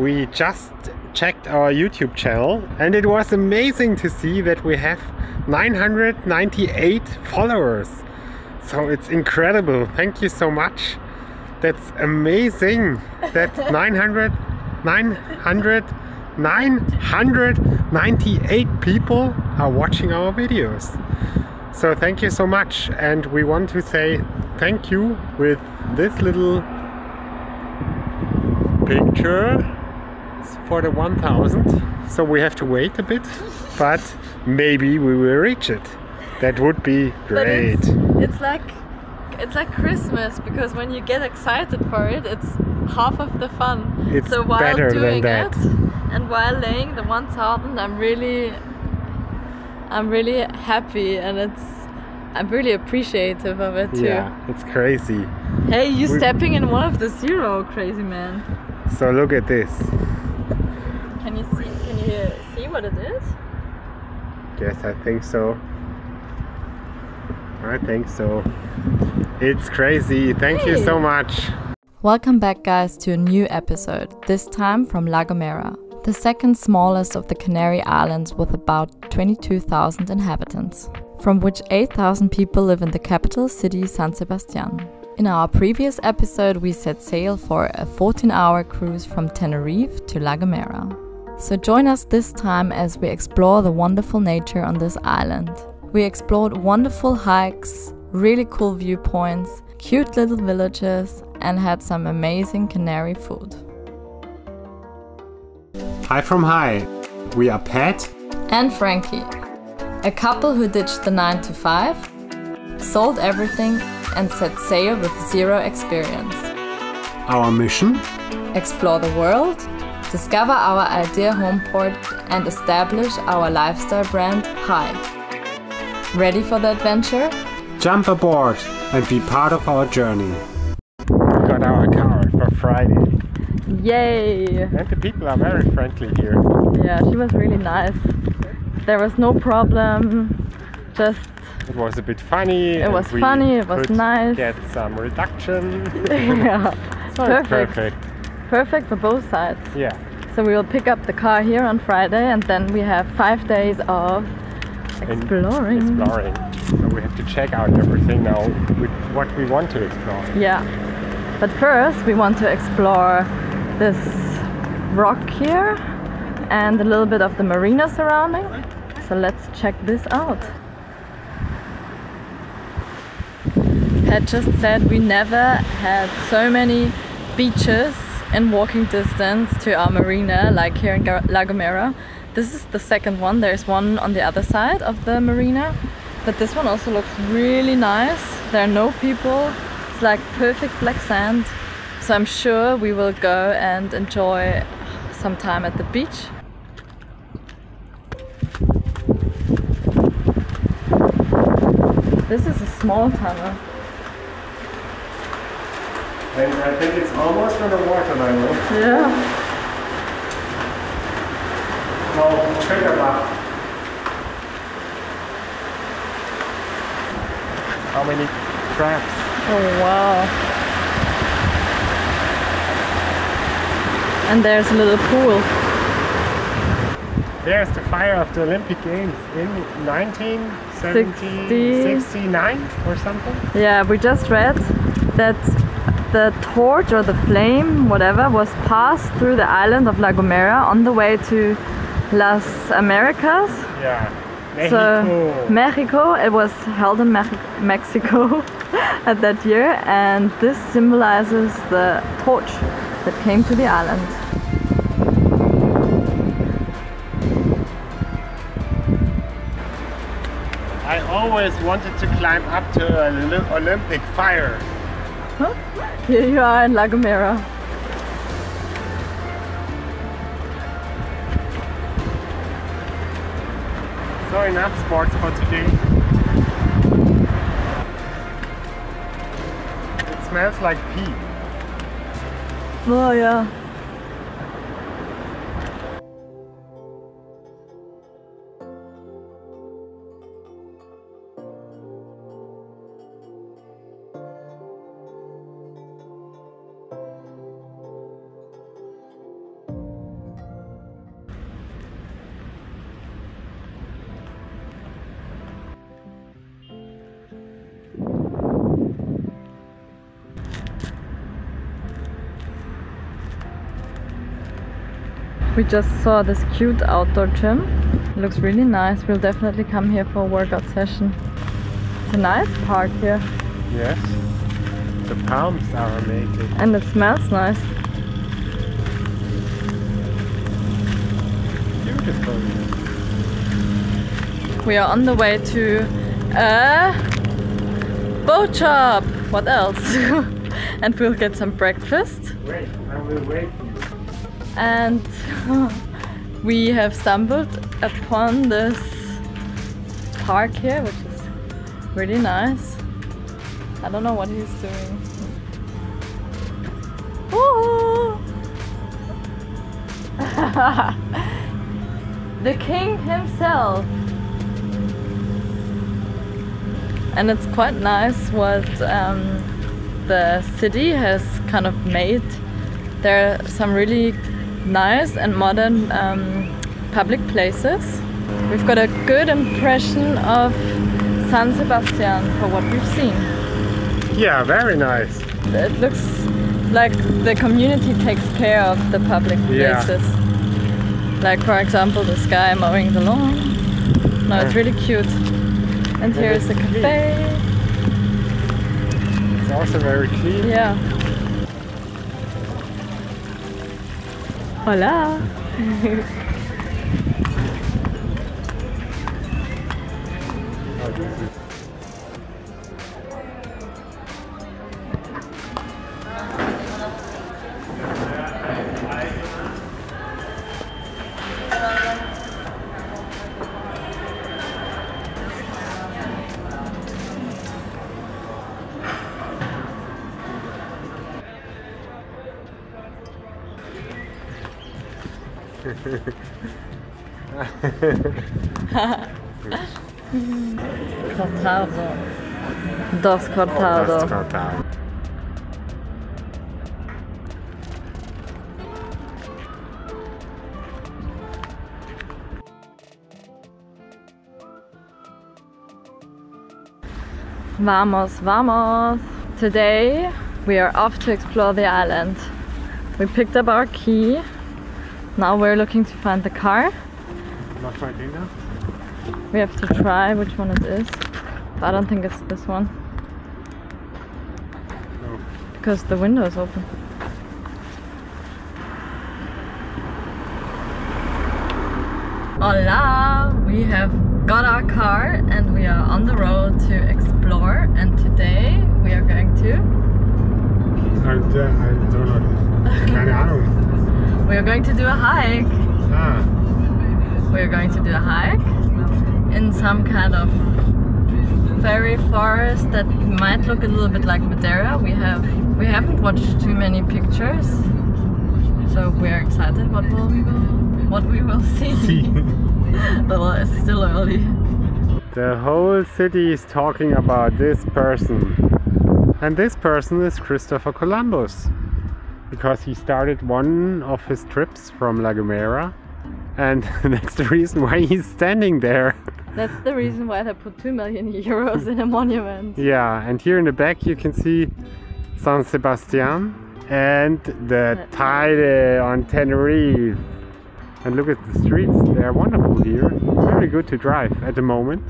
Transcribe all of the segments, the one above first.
we just checked our YouTube channel and it was amazing to see that we have 998 followers. So it's incredible. Thank you so much. That's amazing. That 900, 900, 998 people are watching our videos. So thank you so much. And we want to say thank you with this little picture for the 1000 so we have to wait a bit but maybe we will reach it that would be great it's, it's, like it's like christmas because when you get excited for it it's half of the fun it's so while better doing than that. it and while laying the 1000 i'm really i'm really happy and it's I'm really appreciative of it too. Yeah, it's crazy. Hey, you stepping in one of the zero, crazy man. So look at this. Can you see? Can you see what it is? Yes, I think so. I think so. It's crazy. Thank hey. you so much. Welcome back, guys, to a new episode. This time from La Gomera, the second smallest of the Canary Islands with about 22,000 inhabitants from which 8,000 people live in the capital city San Sebastian. In our previous episode, we set sail for a 14 hour cruise from Tenerife to La Gomera. So join us this time as we explore the wonderful nature on this island. We explored wonderful hikes, really cool viewpoints, cute little villages, and had some amazing Canary food. Hi from Hi. We are Pat and Frankie a couple who ditched the 9 to 5, sold everything, and set sail with zero experience. Our mission? Explore the world, discover our ideal home port, and establish our lifestyle brand Hi. Ready for the adventure? Jump aboard and be part of our journey. We got our car for Friday. Yay! And the people are very friendly here. Yeah, she was really nice there was no problem just it was a bit funny it was funny it was nice get some reduction yeah so perfect. perfect perfect for both sides. Yeah. So we will pick up the car here on Friday and then we have five days of exploring. exploring. So we have to check out everything now with what we want to explore. Yeah. But first we want to explore this rock here and a little bit of the marina surrounding. So let's check this out. Pat just said we never had so many beaches in walking distance to our marina like here in La Gomera. This is the second one. There's one on the other side of the marina. But this one also looks really nice. There are no people. It's like perfect black sand. So I'm sure we will go and enjoy some time at the beach. This is a small tunnel. And I think it's almost on the water level. Yeah. Well, check it out. How many crabs? Oh wow. And there's a little pool. There's the fire of the Olympic Games in 1969 or something. Yeah, we just read that the torch or the flame, whatever, was passed through the island of La Gomera on the way to Las Americas. Yeah. Mexico. So Mexico, it was held in Me Mexico at that year, and this symbolizes the torch that came to the island. I always wanted to climb up to an Olympic fire. Huh? Here you are in La Gomera. So enough sports for today. It smells like pee. Oh yeah. We just saw this cute outdoor gym. It looks really nice. We'll definitely come here for a workout session. It's a nice park here Yes. The palms are amazing. and it smells nice. Beautiful. We are on the way to a boat shop. What else? and we'll get some breakfast. Wait, I will wait. And we have stumbled upon this park here, which is really nice. I don't know what he's doing. The king himself. And it's quite nice what um, the city has kind of made. There are some really nice and modern um, public places. We've got a good impression of San Sebastian for what we've seen. Yeah, very nice. It looks like the community takes care of the public places. Yeah. Like for example, this guy mowing the lawn. No, it's really cute. And here is the clean. cafe. It's also very clean. Yeah. Hola. Cortado. Dos cortado. That's got. Vamos, vamos. Today we are off to explore the island. We picked up our key. Now we're looking to find the car. Not right now? We have to try which one it is. But I don't think it's this one No. because the window is open. Hola! We have got our car and we are on the road to explore. And today we are going to I, I don't know. We are going to do a hike. Ah, We're going to do a hike in some kind of fairy forest that might look a little bit like Madeira. We have we haven't watched too many pictures, so we're excited what will we will what we will see. see. well, it's still early. The whole city is talking about this person. And this person is Christopher Columbus. Because he started one of his trips from La Gomera. And that's the reason why he's standing there. That's the reason why they put two million euros in a monument. Yeah, and here in the back you can see San Sebastian and the Teide on Tenerife. And look at the streets, they are wonderful here. Very good to drive at the moment.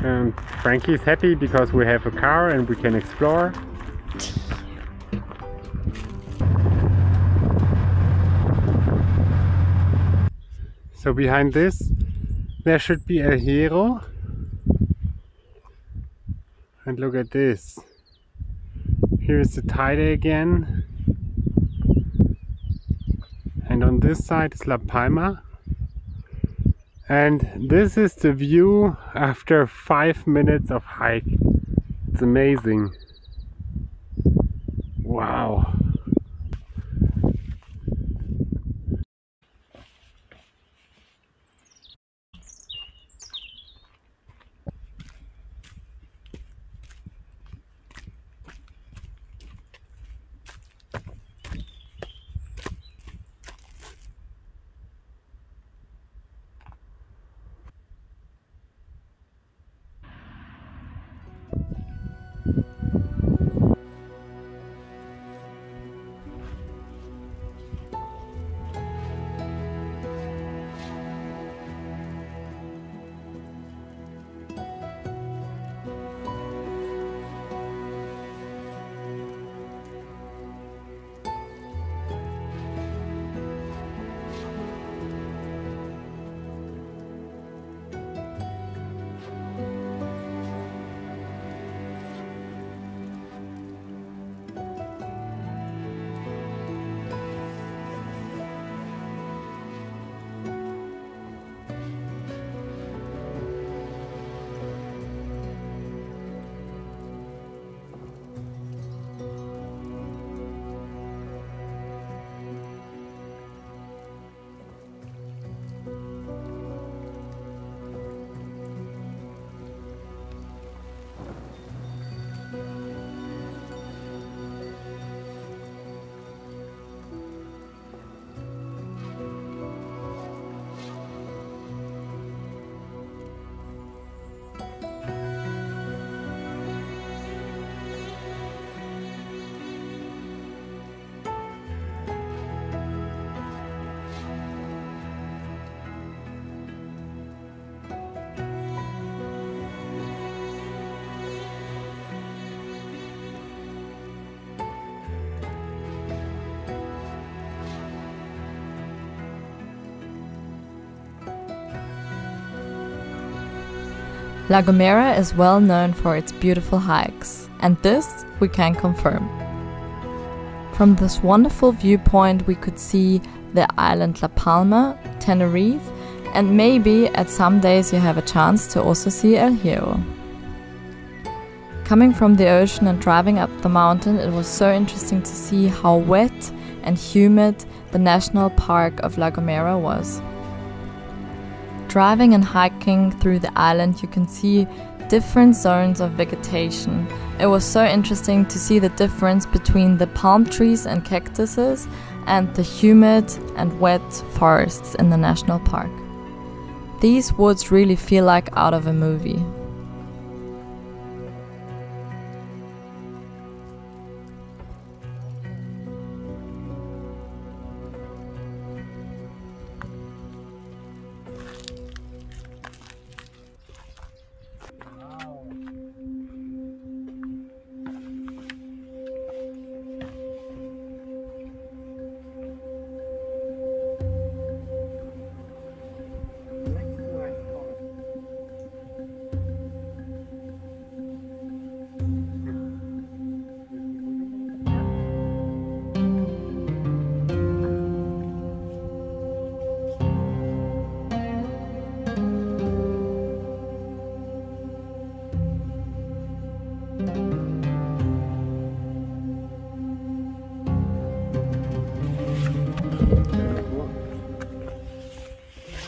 And Frankie is happy because we have a car and we can explore. So behind this there should be a hero. And look at this. Here's the Teide again. And on this side is La Palma. And this is the view after five minutes of hike. It's amazing. Wow. La Gomera is well known for its beautiful hikes, and this we can confirm. From this wonderful viewpoint, we could see the island La Palma, Tenerife, and maybe at some days you have a chance to also see El Hierro. Coming from the ocean and driving up the mountain, it was so interesting to see how wet and humid the national park of La Gomera was. Driving and hiking through the island, you can see different zones of vegetation. It was so interesting to see the difference between the palm trees and cactuses and the humid and wet forests in the national park. These woods really feel like out of a movie.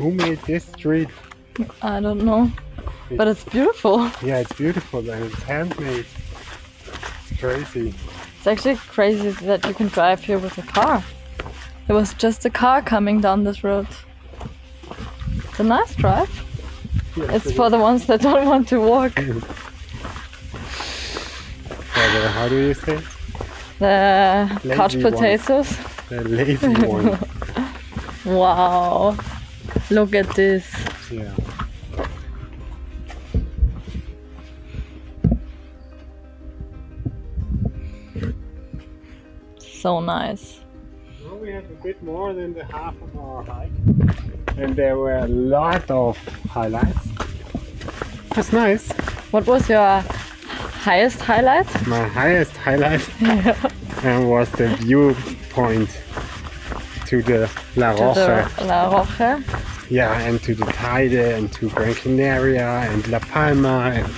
Who made this street? I don't know, but it's beautiful. Yeah, it's beautiful and it's handmade. It's crazy. It's actually crazy that you can drive here with a car. There was just a car coming down this road. It's a nice drive. Yes, It's it for is. the ones that don't want to walk. For the, how do you say? The Lazy couch ones. potatoes. The lazy one. Wow. Look at this. Yeah. So nice. Well, we have a bit more than the half of our hike. And there were a lot of highlights. That's nice. What was your highest highlight? My highest highlight uh, was the viewpoint to the La To the La Roja. Yeah, and to the Teide and to Gran Canaria and La Palma. And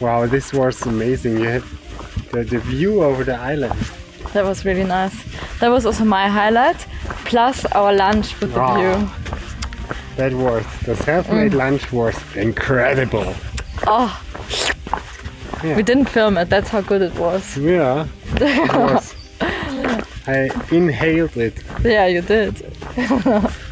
wow, this was amazing. You had the, the view over the island. That was really nice. That was also my highlight. Plus our lunch with the view. That was the self-made mm. lunch was incredible. Oh. Yeah. We didn't film it. That's how good it was. Yeah, it was. I inhaled it. Yeah, you did.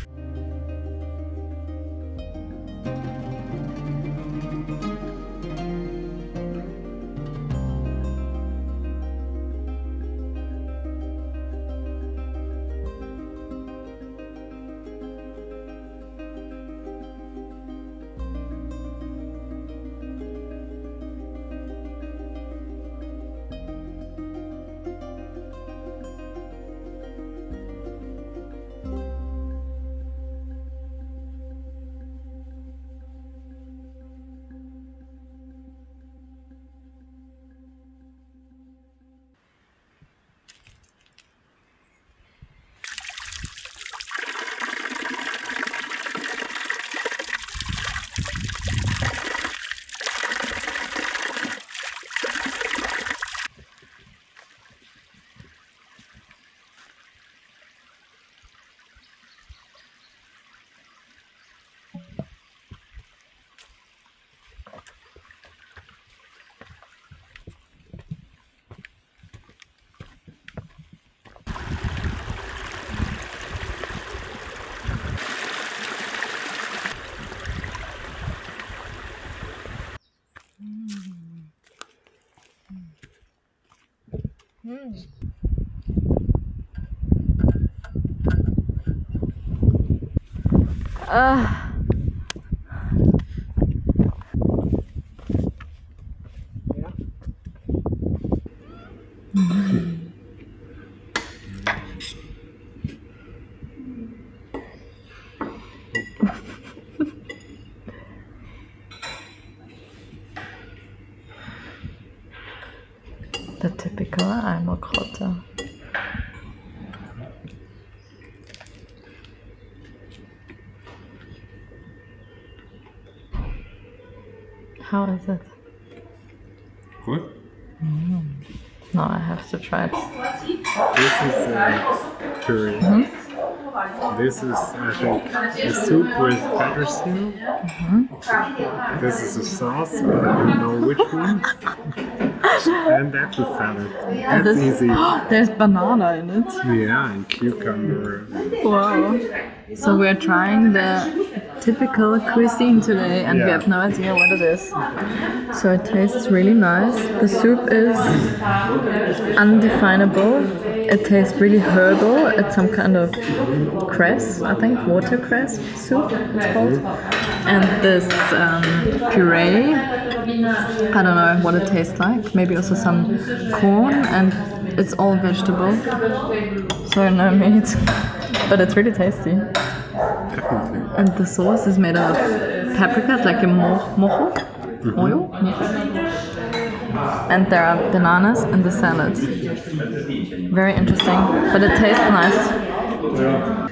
Ah. How is it? Good. No, I have to try it. This is uh, curry. This is, I think, a soup with butter stew. This is a sauce, but I don't know which one. and that's a salad. That's this- easy. There's banana in it. Yeah, and cucumber. Wow. So we're trying the typical cuisine today and we have no idea what it is. So it tastes really nice. The soup is undefinable. It tastes really herbal. It's some kind of cress, I think, watercress soup it's called. And this um, puree, I don't know what it tastes like. Maybe also some corn and it's all vegetable. So no meat. But it's really tasty. Definitely. And the sauce is made out of paprikas, like a mo- mojo. Mm-hmm. Mojo? And there are bananas in the salad. Very interesting, but it tastes nice. Yeah.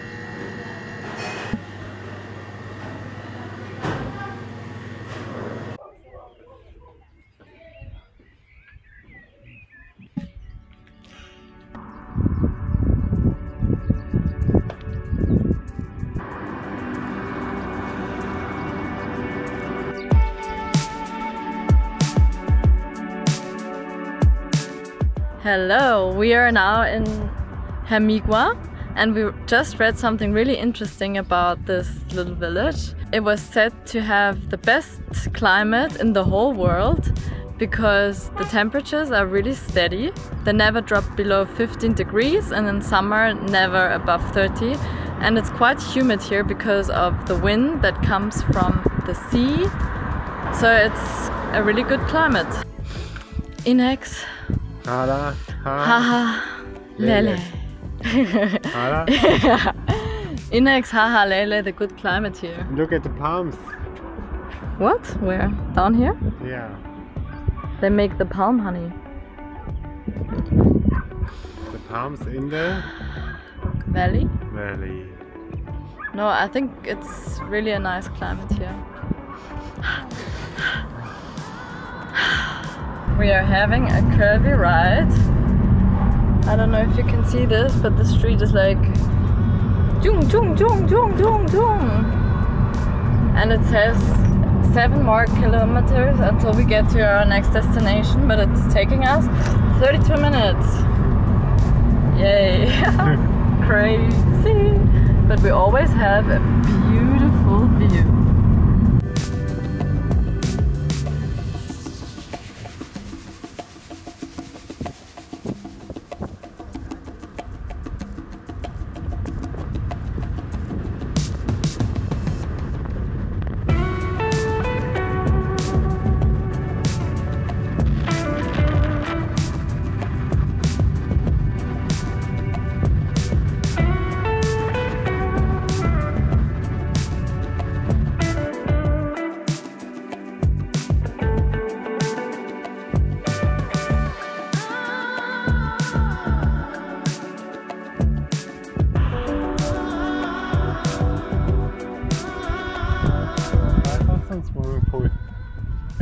Hello, we are now in Hermigua and we just read something really interesting about this little village. It was said to have the best climate in the whole world because the temperatures are really steady. They never drop below 15 degrees and in summer never above 30. And it's quite humid here because of the wind that comes from the sea. So it's a really good climate. Inex, Hala, ha, haha, lele. hala. Inex, haha, lele, the good climate here. Look at the palms. What? Where? Down here? Yeah. They make the palm honey. The palms in the Valley? valley. No, I think it's really a nice climate here. We are having a curvy ride. I don't know if you can see this, but the street is like jung jung jung jung jung jung. And it says seven more kilometers until we get to our next destination, but it's taking us 32 minutes. Yay! Crazy! But we always have a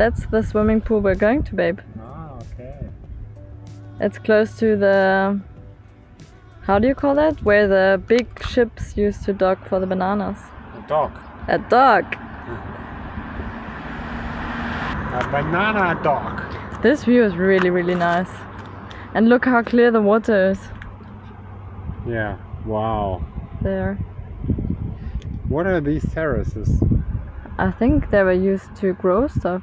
That's the swimming pool we're going to, babe. Ah, okay. It's close to the. How do you call that? Where the big ships used to dock for the bananas. A dock. A dock! A banana dock. This view is really, really nice. And look how clear the water is Yeah. Wow. there. What are these terraces? I think they were used to grow stuff.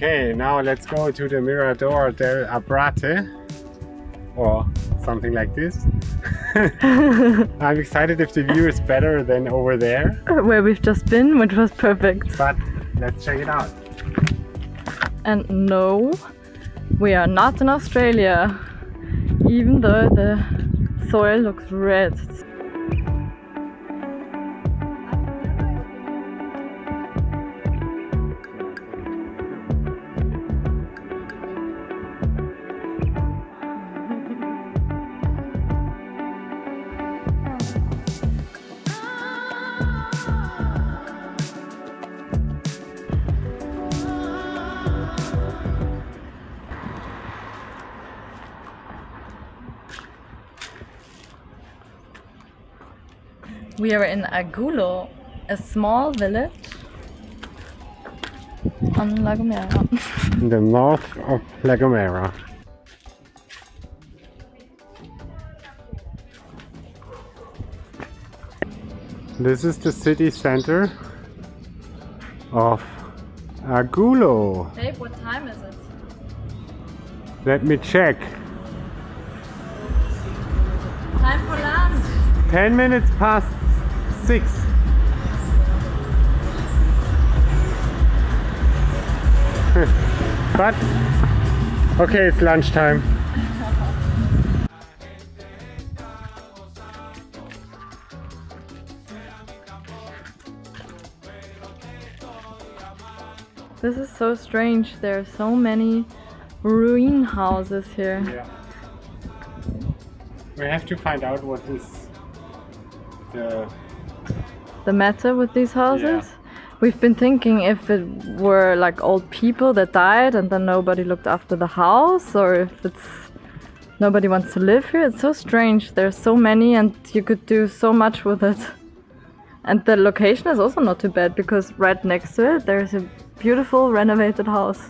Okay, now let's go to the Mirador del Abrate eh? or something like this. I'm excited if the view is better than over there, Where we've just been, which was perfect. but let's check it out. And no, we are not in Australia, even though the soil looks red. We are in Agulo, a small village on La Gomera. In the north of La Gomera. This is the city center of Agulo. Babe, what time is it? Let me check. Time for lunch. 10 minutes past 6. but, okay, it's lunchtime. This is so strange. There are so many ruin houses here. Yeah. We have to find out what is the The matter with these houses? We've been thinking if it were like old people that died and then nobody looked after the house or if it's nobody wants to live here. It's so strange. There's so many and you could do so much with it. And the location is also not too bad because right next to it there's a beautiful renovated house.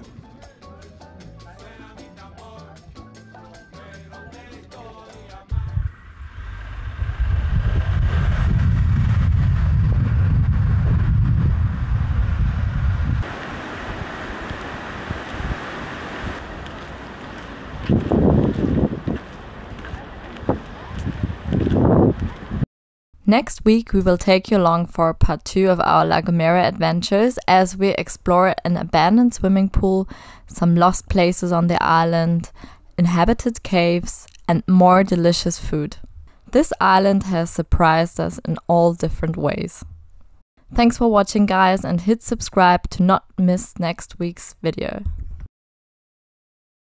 Next week, we will take you along for part two of our La Gomera adventures as we explore an abandoned swimming pool, some lost places on the island, inhabited caves, and more delicious food. This island has surprised us in all different ways. Thanks for watching, guys, and hit subscribe to not miss next week's video.